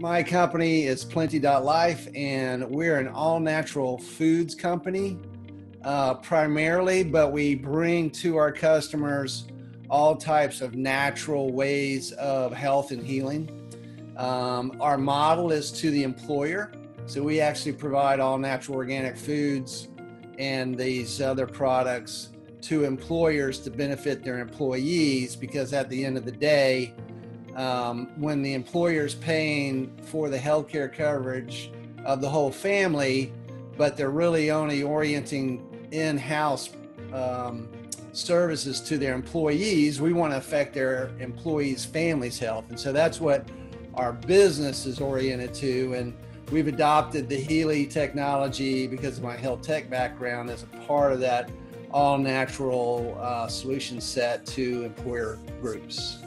my company is Plenty.life, and we're an all natural foods company uh, primarily, but we bring to our customers all types of natural ways of health and healing. Um, our model is to the employer. So we actually provide all natural organic foods and these other products to employers to benefit their employees because at the end of the day, um, when the employer is paying for the healthcare coverage of the whole family, but they're really only orienting in house um, services to their employees, we want to affect their employees' families' health. And so that's what our business is oriented to. And we've adopted the Healy technology because of my health tech background as a part of that all natural uh, solution set to employer groups.